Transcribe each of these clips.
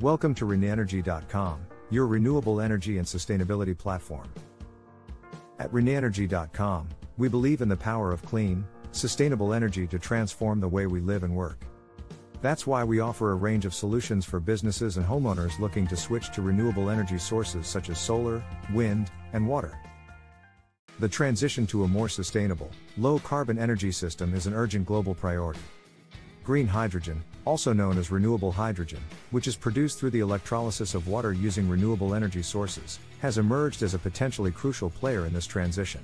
Welcome to ReneEnergy.com, your renewable energy and sustainability platform. At ReneEnergy.com, we believe in the power of clean, sustainable energy to transform the way we live and work. That's why we offer a range of solutions for businesses and homeowners looking to switch to renewable energy sources such as solar, wind, and water. The transition to a more sustainable, low carbon energy system is an urgent global priority. Green hydrogen, also known as renewable hydrogen, which is produced through the electrolysis of water using renewable energy sources, has emerged as a potentially crucial player in this transition.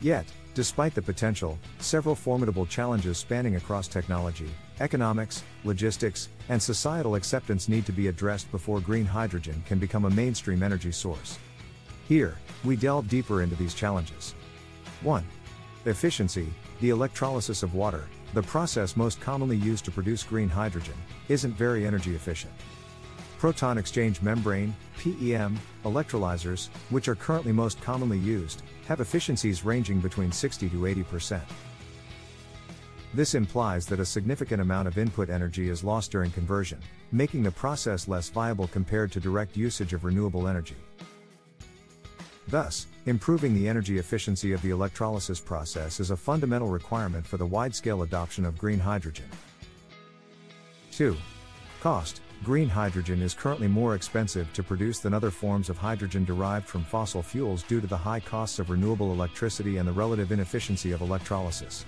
Yet, despite the potential, several formidable challenges spanning across technology, economics, logistics, and societal acceptance need to be addressed before green hydrogen can become a mainstream energy source. Here, we delve deeper into these challenges. 1. Efficiency, the electrolysis of water, the process most commonly used to produce green hydrogen, isn't very energy efficient. Proton exchange membrane, PEM, electrolyzers, which are currently most commonly used, have efficiencies ranging between 60 to 80%. This implies that a significant amount of input energy is lost during conversion, making the process less viable compared to direct usage of renewable energy. Thus, improving the energy efficiency of the electrolysis process is a fundamental requirement for the wide-scale adoption of green hydrogen. 2. Cost. Green hydrogen is currently more expensive to produce than other forms of hydrogen derived from fossil fuels due to the high costs of renewable electricity and the relative inefficiency of electrolysis.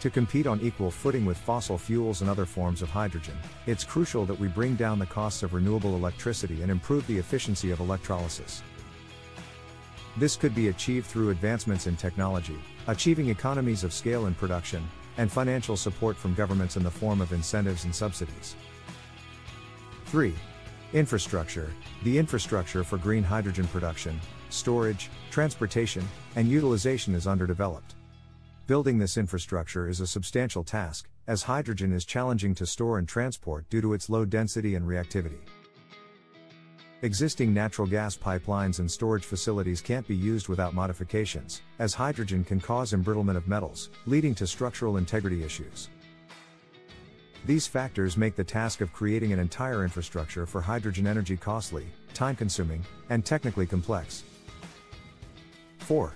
To compete on equal footing with fossil fuels and other forms of hydrogen, it's crucial that we bring down the costs of renewable electricity and improve the efficiency of electrolysis. This could be achieved through advancements in technology, achieving economies of scale in production, and financial support from governments in the form of incentives and subsidies. 3. Infrastructure. The infrastructure for green hydrogen production, storage, transportation, and utilization is underdeveloped. Building this infrastructure is a substantial task, as hydrogen is challenging to store and transport due to its low density and reactivity. Existing natural gas pipelines and storage facilities can't be used without modifications, as hydrogen can cause embrittlement of metals, leading to structural integrity issues. These factors make the task of creating an entire infrastructure for hydrogen energy costly, time consuming, and technically complex. 4.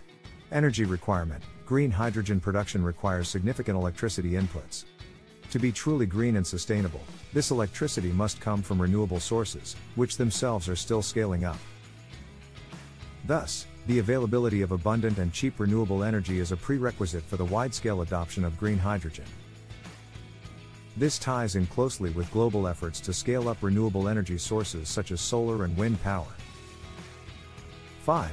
Energy requirement Green hydrogen production requires significant electricity inputs. To be truly green and sustainable, this electricity must come from renewable sources, which themselves are still scaling up. Thus, the availability of abundant and cheap renewable energy is a prerequisite for the wide-scale adoption of green hydrogen. This ties in closely with global efforts to scale up renewable energy sources such as solar and wind power. 5.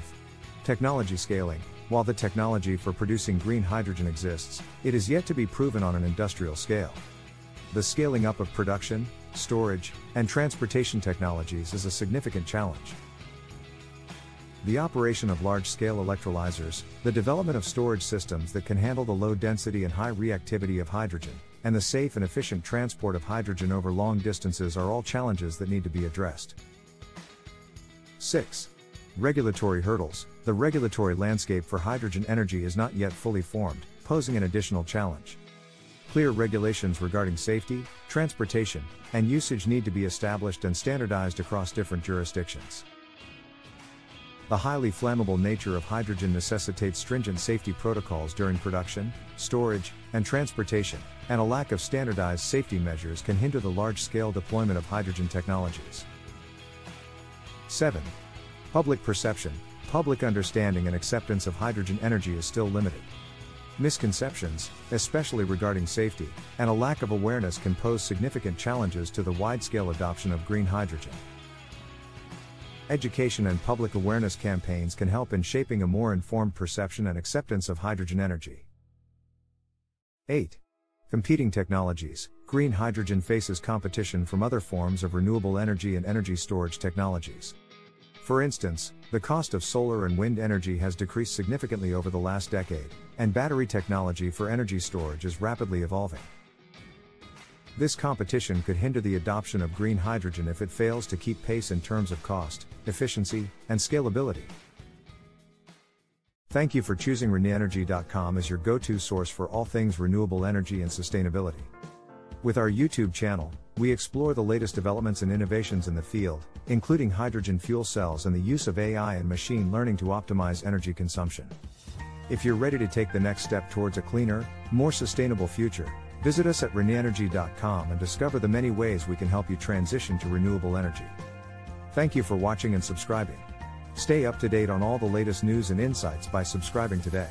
Technology scaling. While the technology for producing green hydrogen exists, it is yet to be proven on an industrial scale. The scaling up of production, storage, and transportation technologies is a significant challenge. The operation of large scale electrolyzers, the development of storage systems that can handle the low density and high reactivity of hydrogen, and the safe and efficient transport of hydrogen over long distances are all challenges that need to be addressed. 6. Regulatory hurdles. The regulatory landscape for hydrogen energy is not yet fully formed, posing an additional challenge. Clear regulations regarding safety, transportation, and usage need to be established and standardized across different jurisdictions. The highly flammable nature of hydrogen necessitates stringent safety protocols during production, storage, and transportation, and a lack of standardized safety measures can hinder the large scale deployment of hydrogen technologies. 7. Public perception, public understanding and acceptance of hydrogen energy is still limited. Misconceptions, especially regarding safety, and a lack of awareness can pose significant challenges to the wide scale adoption of green hydrogen. Education and public awareness campaigns can help in shaping a more informed perception and acceptance of hydrogen energy. 8. Competing technologies Green hydrogen faces competition from other forms of renewable energy and energy storage technologies. For instance, the cost of solar and wind energy has decreased significantly over the last decade, and battery technology for energy storage is rapidly evolving. This competition could hinder the adoption of green hydrogen if it fails to keep pace in terms of cost, efficiency, and scalability. Thank you for choosing ReneEnergy.com as your go to source for all things renewable energy and sustainability. With our YouTube channel, we explore the latest developments and innovations in the field, including hydrogen fuel cells and the use of AI and machine learning to optimize energy consumption. If you're ready to take the next step towards a cleaner, more sustainable future, visit us at reneenergy.com and discover the many ways we can help you transition to renewable energy. Thank you for watching and subscribing. Stay up to date on all the latest news and insights by subscribing today.